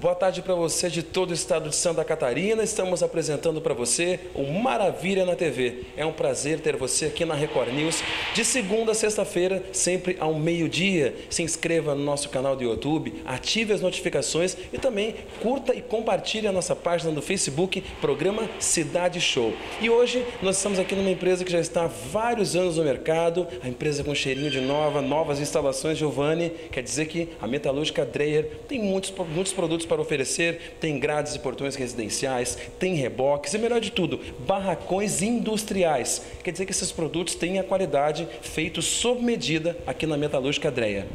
Boa tarde para você de todo o estado de Santa Catarina. Estamos apresentando para você o Maravilha na TV. É um prazer ter você aqui na Record News de segunda a sexta-feira, sempre ao meio-dia. Se inscreva no nosso canal do YouTube, ative as notificações e também curta e compartilhe a nossa página do Facebook, programa Cidade Show. E hoje nós estamos aqui numa empresa que já está há vários anos no mercado, a empresa com cheirinho de nova, novas instalações Giovanni. Quer dizer que a metalúrgica Dreyer tem muitos, muitos produtos para oferecer, tem grades e portões residenciais, tem reboques e, melhor de tudo, barracões industriais. Quer dizer que esses produtos têm a qualidade feitos sob medida aqui na Metalúrgica Dreia.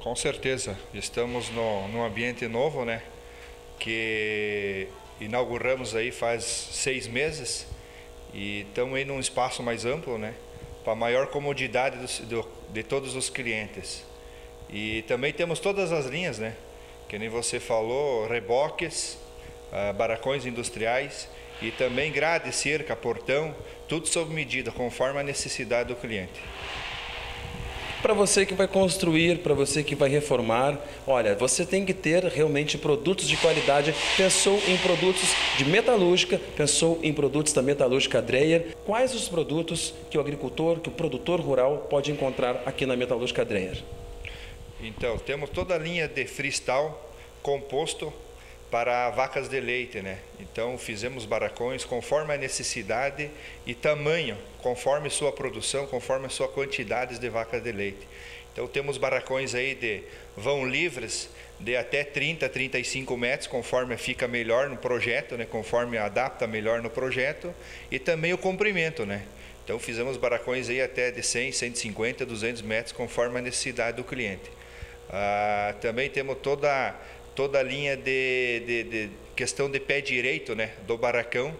Com certeza, estamos no, num ambiente novo, né? Que inauguramos aí faz seis meses e estamos aí num espaço mais amplo, né? Para maior comodidade do, do, de todos os clientes. E também temos todas as linhas, né? Que nem você falou, reboques, uh, barracões industriais e também grade, cerca, portão, tudo sob medida, conforme a necessidade do cliente. Para você que vai construir, para você que vai reformar, olha, você tem que ter realmente produtos de qualidade. Pensou em produtos de metalúrgica, pensou em produtos da metalúrgica Dreyer. Quais os produtos que o agricultor, que o produtor rural pode encontrar aqui na metalúrgica Dreyer? Então, temos toda a linha de freestyle composto para vacas de leite, né? Então fizemos barracões conforme a necessidade e tamanho, conforme sua produção, conforme a sua quantidade de vacas de leite. Então temos barracões aí de vão livres de até 30, 35 metros, conforme fica melhor no projeto, né? Conforme adapta melhor no projeto e também o comprimento, né? Então fizemos barracões aí até de 100, 150, 200 metros, conforme a necessidade do cliente. Ah, também temos toda, toda a linha de, de, de, questão de pé direito né, do barracão,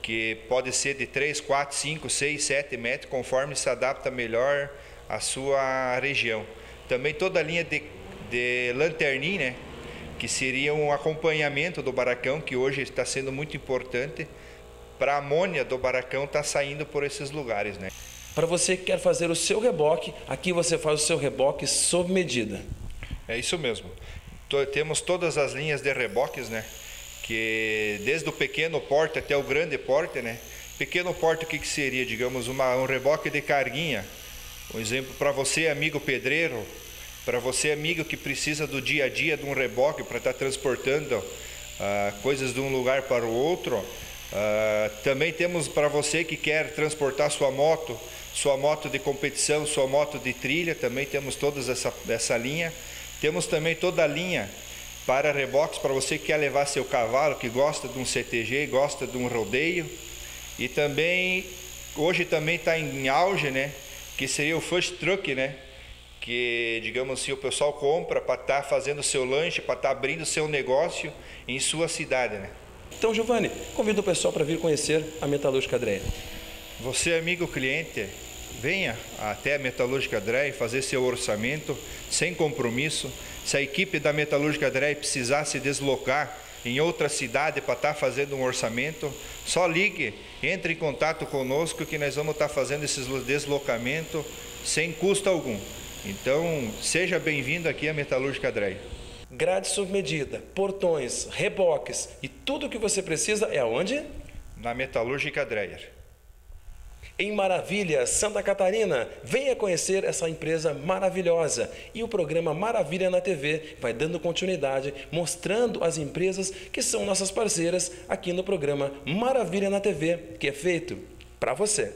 que pode ser de 3, 4, 5, 6, 7 metros, conforme se adapta melhor à sua região. Também toda a linha de, de lanterninha, né, que seria um acompanhamento do barracão, que hoje está sendo muito importante para a amônia do barracão estar tá saindo por esses lugares. Né? Para você que quer fazer o seu reboque, aqui você faz o seu reboque sob medida. É isso mesmo. Temos todas as linhas de reboques, né? Que desde o pequeno porte até o grande porte, né? Pequeno porte o que, que seria? Digamos, uma, um reboque de carguinha. Um exemplo para você, amigo pedreiro, para você, amigo que precisa do dia a dia de um reboque para estar tá transportando uh, coisas de um lugar para o outro. Uh, também temos para você que quer transportar sua moto, sua moto de competição, sua moto de trilha, também temos todas essa, essa linha. Temos também toda a linha para reboques para você que quer levar seu cavalo, que gosta de um CTG, gosta de um rodeio. E também, hoje também está em auge, né? Que seria o first truck, né? Que, digamos assim, o pessoal compra para estar tá fazendo seu lanche, para estar tá abrindo seu negócio em sua cidade, né? Então, Giovanni, convido o pessoal para vir conhecer a Metalúrgica Adréia. Você, amigo cliente, venha até a Metalúrgica Drey fazer seu orçamento sem compromisso. Se a equipe da Metalúrgica Drey precisar se deslocar em outra cidade para estar tá fazendo um orçamento, só ligue, entre em contato conosco que nós vamos estar tá fazendo esse deslocamento sem custo algum. Então, seja bem-vindo aqui à Metalúrgica Drey. Grade sob medida, portões, reboques e tudo o que você precisa é aonde? Na Metalúrgica Dreyer em Maravilha, Santa Catarina. Venha conhecer essa empresa maravilhosa. E o programa Maravilha na TV vai dando continuidade, mostrando as empresas que são nossas parceiras aqui no programa Maravilha na TV, que é feito para você.